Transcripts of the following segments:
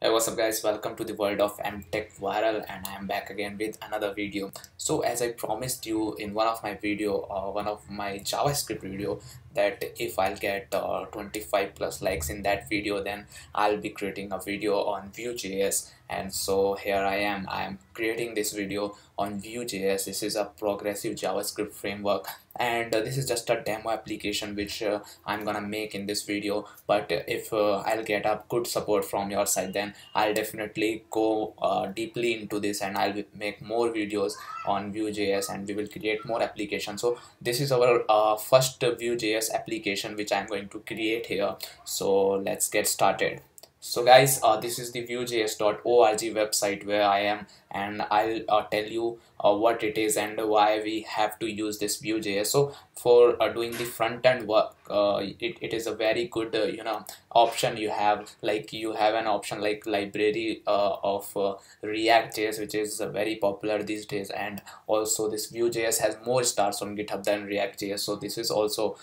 Hey what's up guys? Welcome to the world of mtech viral and I am back again with another video. So as I promised you in one of my video uh, one of my javascript video that if I'll get uh, 25 plus likes in that video then I'll be creating a video on Vue.js and so here I am I am creating this video on Vue.js this is a progressive JavaScript framework. And uh, this is just a demo application which uh, I'm gonna make in this video. But if uh, I'll get a good support from your side then I'll definitely go uh, deeply into this and I'll make more videos on Vue.js and we will create more applications. So this is our uh, first Vue.js application which I'm going to create here. So let's get started so guys uh, this is the vuejs.org website where I am and I'll uh, tell you uh, what it is and why we have to use this Vue.js. So for uh, doing the front end work, uh, it, it is a very good uh, you know option you have like you have an option like library uh, of React.js which is very popular these days and also this Vue.js has more stars on GitHub than React.js. So this is also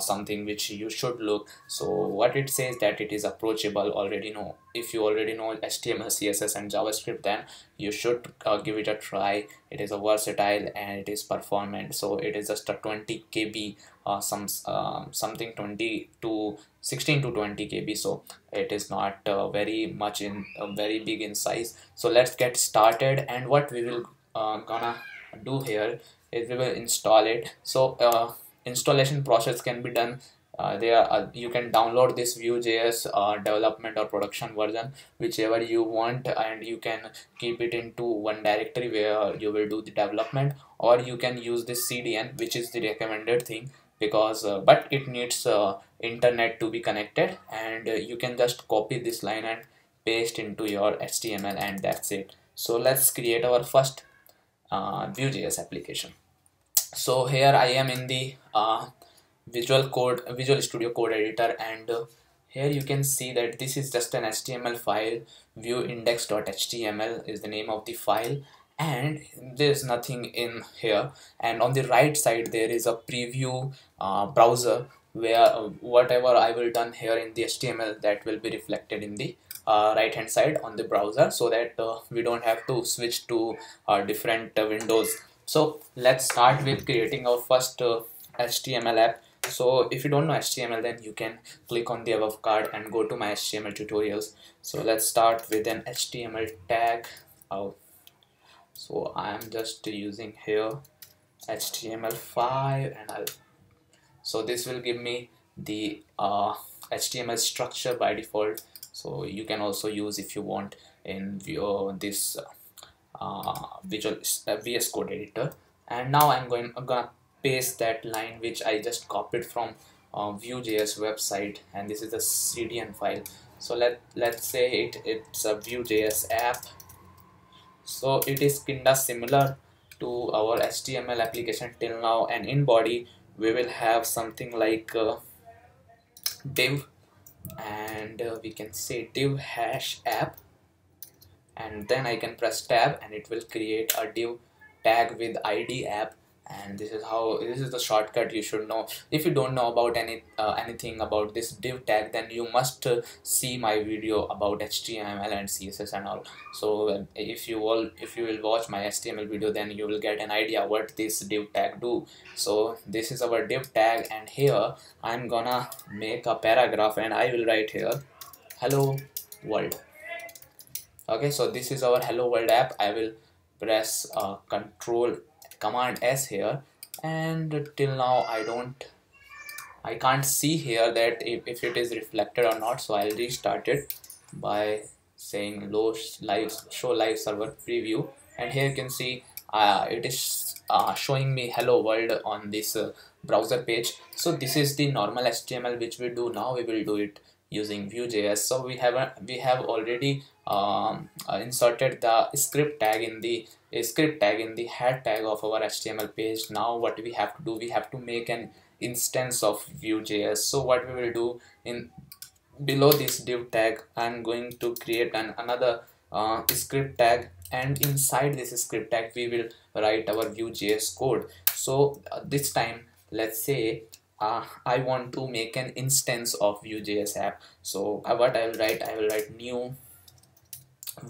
something which you should look. So what it says that it is approachable already know if you already know HTML, CSS and JavaScript then you should uh, give it a try. It is a versatile and it is performant. So it is just a 20 kb uh, some uh, something 20 to 16 to 20 kb. So it is not uh, very much in uh, very big in size. So let's get started. And what we will uh, gonna do here is we will install it. So uh, installation process can be done uh, there uh, you can download this vue.js uh, development or production version whichever you want and you can keep it into one directory where you will do the development or you can use this cdn which is the recommended thing because uh, but it needs uh, internet to be connected and uh, you can just copy this line and paste into your html and that's it. So let's create our first vue.js application. So here i am in the visual code visual studio code editor and uh, here you can see that this is just an html file. view index.html is the name of the file and there's nothing in here. And on the right side there is a preview uh, browser where uh, whatever I will done here in the HTML that will be reflected in the uh, right hand side on the browser so that uh, we don't have to switch to different windows. So let's start with creating our first HTML app so if you don't know HTML then you can click on the above card and go to my HTML tutorials. So let's start with an HTML tag oh. so I'm just using here HTML5 and I'll so this will give me the uh, HTML structure by default. So you can also use if you want in view this uh, visual uh, VS Code editor. And now I'm going I'm gonna paste that line which I just copied from uh, Vue.js website and this is the CDN file. So let let's say it it's a Vue.js app. So it is kinda similar to our HTML application till now and in body we will have something like uh, div and uh, we can say div hash app. And then I can press tab and it will create a div tag with id app and this is how this is the shortcut you should know. If you don't know about any uh, anything about this div tag then you must uh, see my video about html and css and all. So if you all if you will watch my html video then you will get an idea what this div tag do. So this is our div tag and here i'm gonna make a paragraph and i will write here hello world. Okay so this is our hello world app. I will press uh, control command s here. And till now I don't I can't see here that if, if it is reflected or not. So I'll restart it by saying low live show live server preview. And here you can see uh, it is uh, showing me hello world on this uh, browser page. So this is the normal HTML which we do now. We will do it using Vue.js so we have we have already um, uh, inserted the script tag in the script tag in the head tag of our HTML page. Now what we have to do we have to make an instance of Vue.js so what we will do in below this div tag I'm going to create an another uh, script tag. And inside this script tag we will write our Vue.js code. So uh, this time let's say uh, I want to make an instance of Vue.js app. So uh, what I will write I will write new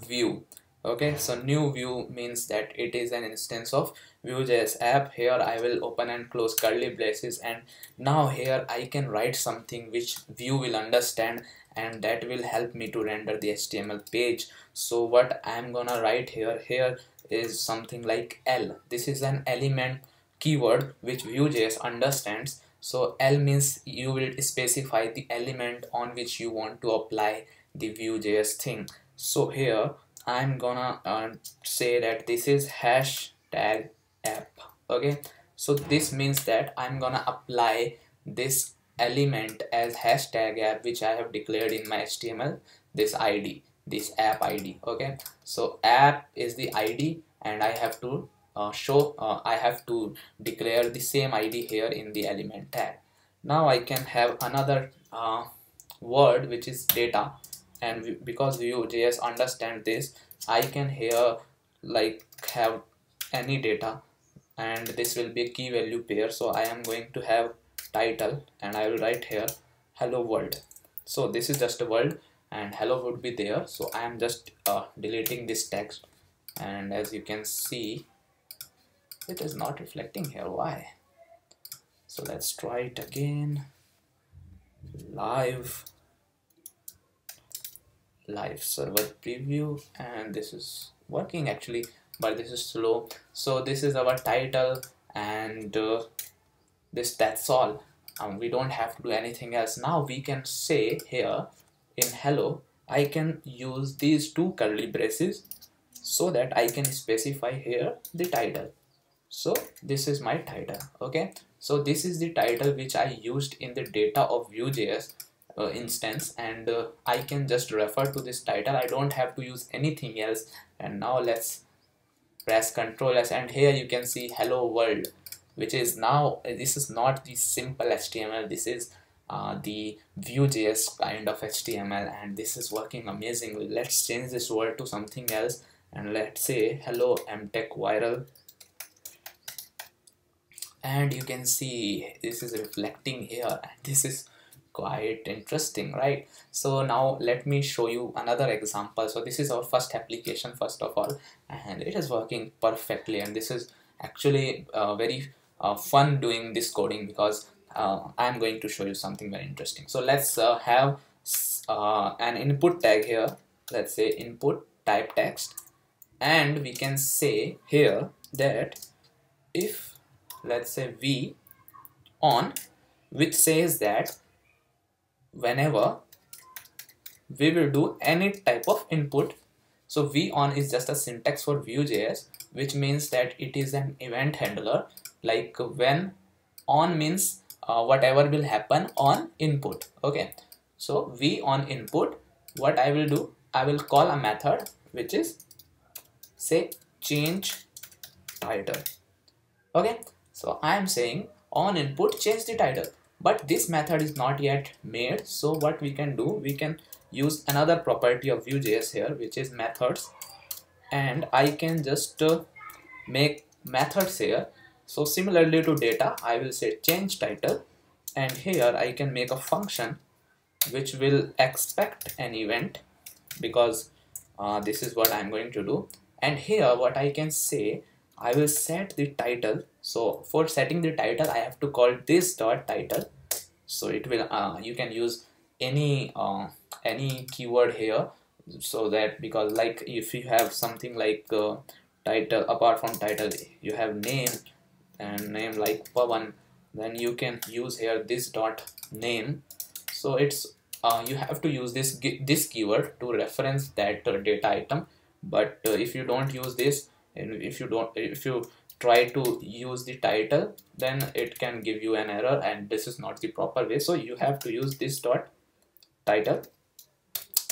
Vue. Okay so new Vue means that it is an instance of vue.js app. Here i will open and close curly braces and now here i can write something which vue will understand and that will help me to render the html page. So what i'm gonna write here here is something like el. This is an element keyword which vue.js understands so el means you will specify the element on which you want to apply the vue.js thing. So here I'm gonna uh, say that this is hashtag app okay? So this means that I'm gonna apply this element as hashtag app which I have declared in my HTML this ID this app ID okay? So app is the ID and I have to uh, show uh, I have to declare the same ID here in the element tag. Now I can have another uh, word which is data. And because Vue.js understand this I can here like have any data. And this will be a key value pair. So I am going to have title. And I will write here hello world. So this is just a world and hello would be there. So I am just uh, deleting this text. And as you can see it is not reflecting here. Why? So let's try it again. Live. Live server preview. And this is working actually. But this is slow. So this is our title. And uh, this that's all. Um, we don't have to do anything else. Now we can say here in hello I can use these two curly braces so that I can specify here the title so this is my title okay? So this is the title which I used in the data of Vue.js uh, instance and uh, I can just refer to this title. I don't have to use anything else. And now let's press Ctrl S and here you can see hello world which is now this is not the simple HTML this is uh, the Vue.js kind of HTML and this is working amazingly. Let's change this word to something else and let's say hello mtech viral and you can see this is reflecting here and this is quite interesting right? So now let me show you another example. So this is our first application first of all and it is working perfectly. And this is actually uh, very uh, fun doing this coding because uh, I'm going to show you something very interesting. So let's uh, have uh, an input tag here. Let's say input type text. And we can say here that if let's say v on which says that whenever we will do any type of input so v on is just a syntax for vue.js which means that it is an event handler. Like when on means uh, whatever will happen on input okay? So v on input what i will do i will call a method which is say change title okay so i am saying on input change the title. But this method is not yet made. So what we can do we can use another property of Vue.js here which is methods. And I can just uh, make methods here. So similarly to data I will say change title. And here I can make a function which will expect an event because uh, this is what I'm going to do. And here what I can say I will set the title so for setting the title I have to call this dot title. So it will uh, you can use any uh, any keyword here. So that because like if you have something like uh, title apart from title you have name and name like Pawan then you can use here this dot name. So it's uh, you have to use this this keyword to reference that uh, data item. But uh, if you don't use this and if you don't if you try to use the title then it can give you an error and this is not the proper way. So you have to use this dot title.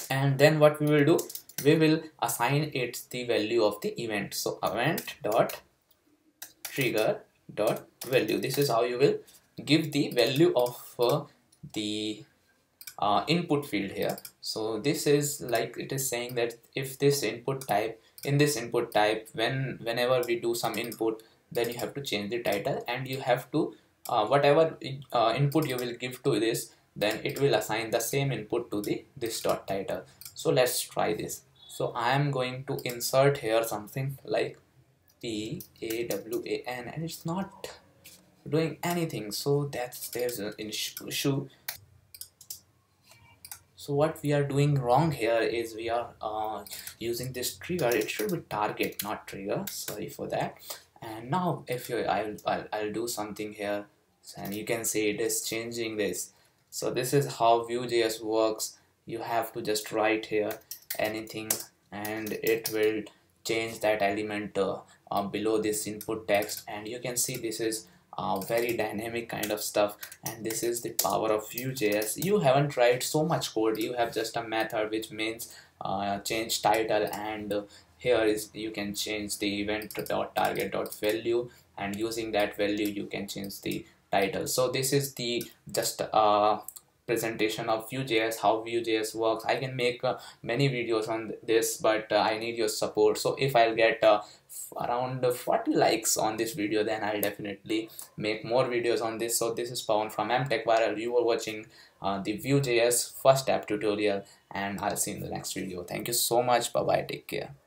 And then what we will do? We will assign it the value of the event. So event dot trigger dot value. This is how you will give the value of uh, the uh, input field here. So this is like it is saying that if this input type in this input type when whenever we do some input then you have to change the title and you have to uh, whatever uh, input you will give to this then it will assign the same input to the this dot title. So let's try this. So I am going to insert here something like P A W A N and it's not doing anything. So that's there's an issue so what we are doing wrong here is we are uh, using this trigger. It should be target not trigger. Sorry for that. And now if you I'll, I'll, I'll do something here. And you can see it is changing this. So this is how Vue.js works. You have to just write here anything and it will change that element uh, uh, below this input text. And you can see this is uh, very dynamic kind of stuff and this is the power of Vue.js you haven't tried so much code. You have just a method which means uh, change title and uh, here is you can change the event dot target dot value and using that value you can change the title. So this is the just uh, presentation of Vue.js, how Vue.js works. I can make uh, many videos on this, but uh, I need your support. So if I'll get uh, around 40 likes on this video, then I'll definitely make more videos on this. So this is Pawan from mTech Viral. You are watching uh, the Vue.js first app tutorial and I'll see you in the next video. Thank you so much. Bye-bye. Take care.